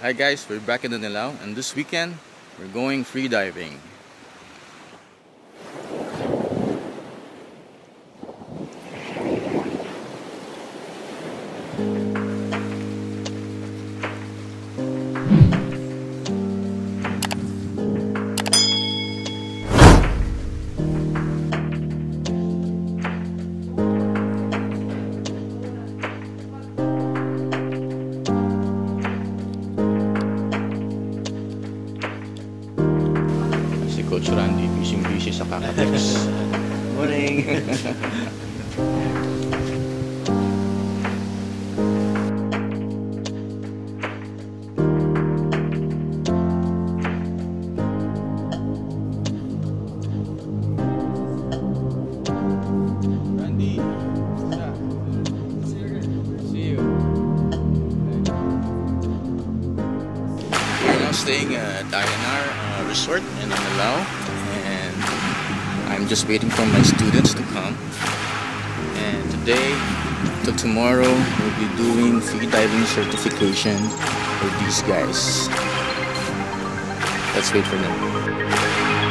Hi guys, we're back in Anilao and this weekend we're going free diving. Randy, busy-busy sa kakapix. Morning. Randy, see you. We're now staying at INR uh, Resort in Anilao and I'm just waiting for my students to come. And today till tomorrow we'll be doing free diving certification with these guys. Let's wait for them.